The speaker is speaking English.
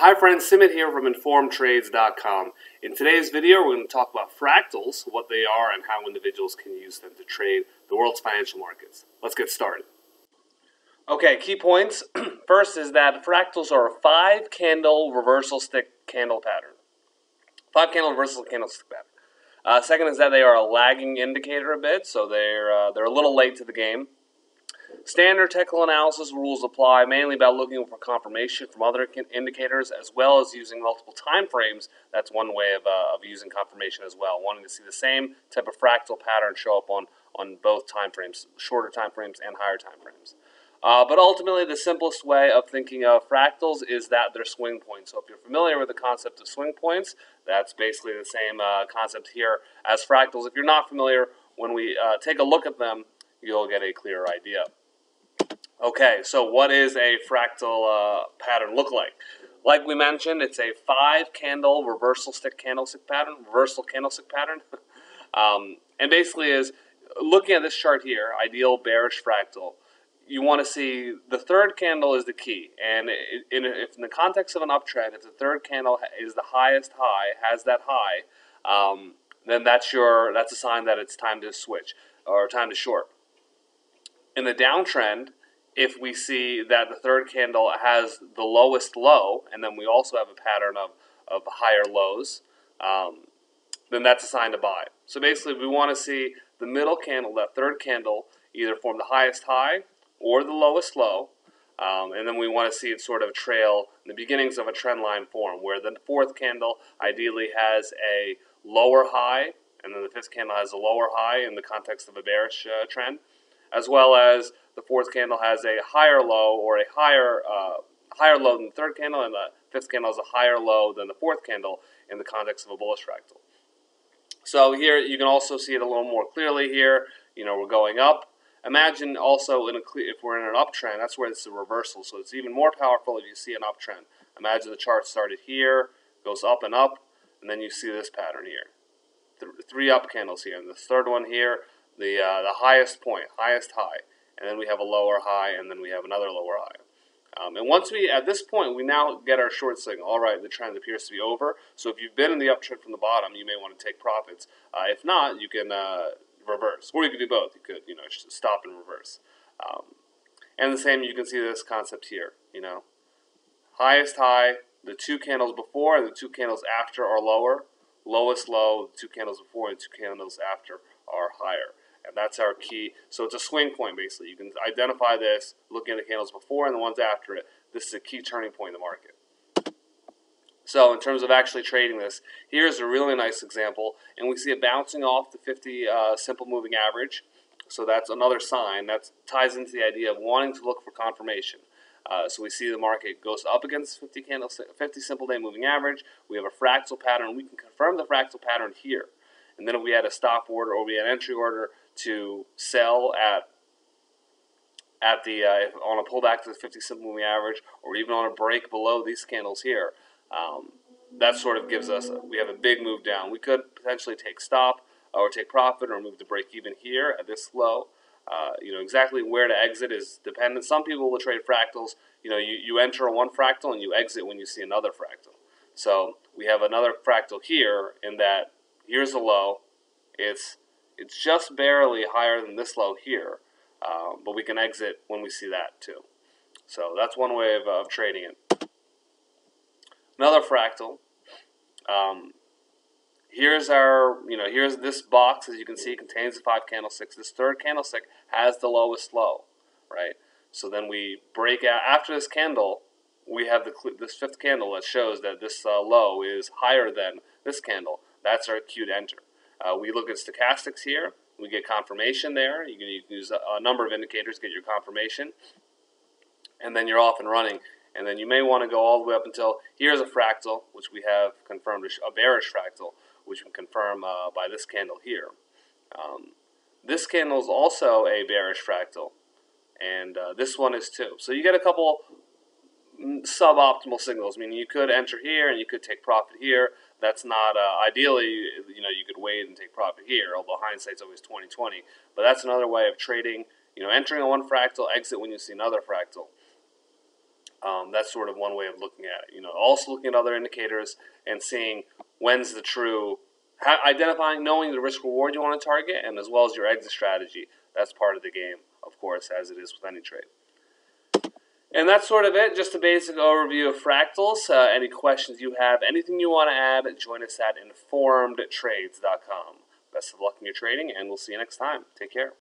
Hi friends, Simit here from InformedTrades.com. In today's video, we're going to talk about fractals, what they are, and how individuals can use them to trade the world's financial markets. Let's get started. Okay, key points. First is that fractals are a five candle reversal stick candle pattern. Five candle reversal candlestick pattern. Uh, second is that they are a lagging indicator a bit, so they're uh, they're a little late to the game. Standard technical analysis rules apply mainly by looking for confirmation from other indicators as well as using multiple time frames. That's one way of, uh, of using confirmation as well, wanting to see the same type of fractal pattern show up on, on both time frames, shorter time frames and higher time frames. Uh, but ultimately, the simplest way of thinking of fractals is that they're swing points. So if you're familiar with the concept of swing points, that's basically the same uh, concept here as fractals. If you're not familiar, when we uh, take a look at them, you'll get a clearer idea. Okay, so what is a fractal uh, pattern look like? Like we mentioned, it's a five candle reversal stick candlestick pattern, reversal candlestick pattern. um, and basically is looking at this chart here, ideal bearish fractal, you want to see the third candle is the key. And in, if in the context of an uptrend, if the third candle is the highest high, has that high, um, then that's your that's a sign that it's time to switch or time to short. In the downtrend, if we see that the third candle has the lowest low, and then we also have a pattern of, of higher lows, um, then that's a sign to buy. So basically, we want to see the middle candle, that third candle, either form the highest high or the lowest low, um, and then we want to see it sort of trail the beginnings of a trend line form, where the fourth candle ideally has a lower high, and then the fifth candle has a lower high in the context of a bearish uh, trend, as well as the fourth candle has a higher low or a higher uh, higher low than the third candle, and the fifth candle has a higher low than the fourth candle in the context of a bullish fractal. So here you can also see it a little more clearly here. You know, we're going up. Imagine also in a if we're in an uptrend, that's where it's a reversal. So it's even more powerful if you see an uptrend. Imagine the chart started here, goes up and up, and then you see this pattern here. Th three up candles here, and the third one here, the uh, the highest point, highest high and then we have a lower high, and then we have another lower high. Um, and once we, at this point, we now get our short signal. All right, the trend appears to be over. So if you've been in the uptrend from the bottom, you may want to take profits. Uh, if not, you can uh, reverse, or you could do both. You could, you know, stop and reverse. Um, and the same, you can see this concept here. You know, highest high, the two candles before and the two candles after are lower. Lowest low, the two candles before and two candles after are higher. And that's our key. So it's a swing point, basically. You can identify this looking at the candles before and the ones after it. This is a key turning point in the market. So in terms of actually trading this, here's a really nice example. And we see it bouncing off the 50 uh, simple moving average. So that's another sign. That ties into the idea of wanting to look for confirmation. Uh, so we see the market goes up against 50 candle, 50 simple day moving average. We have a fractal pattern. We can confirm the fractal pattern here. And then if we had a stop order or we had an entry order to sell at at the uh, on a pullback to the 50 simple moving average or even on a break below these candles here. Um, that sort of gives us a, we have a big move down. We could potentially take stop or take profit or move to break even here at this low. Uh, you know exactly where to exit is dependent. Some people will trade fractals. You know you, you enter one fractal and you exit when you see another fractal. So we have another fractal here in that here's a low it's it's just barely higher than this low here, um, but we can exit when we see that too. So that's one way of, of trading it. Another fractal. Um, here's our, you know, here's this box, as you can see, contains the five candlesticks. This third candlestick has the lowest low, right? So then we break out, after this candle, we have the, this fifth candle that shows that this uh, low is higher than this candle. That's our cue to enter. Uh, we look at stochastics here. We get confirmation there. You can, you can use a, a, number of indicators to get your confirmation. And then you're off and running. And then you may want to go all the way up until here's a fractal, which we have confirmed a bearish fractal, which we can confirm uh, by this candle here. Um, this candle is also a bearish fractal, and uh, this one is too. So you get a couple suboptimal signals. meaning you could enter here and you could take profit here. That's not uh, ideally, you know, you could wait and take profit here. Although hindsight's always 2020, but that's another way of trading. You know, entering on one fractal, exit when you see another fractal. Um, that's sort of one way of looking at it. You know, also looking at other indicators and seeing when's the true, ha- identifying, knowing the risk reward you want to target, and as well as your exit strategy. That's part of the game, of course, as it is with any trade. And that's sort of it. Just a basic overview of fractals. Uh, any questions you have, anything you want to add, join us at informedtrades.com. Best of luck in your trading, and we'll see you next time. Take care.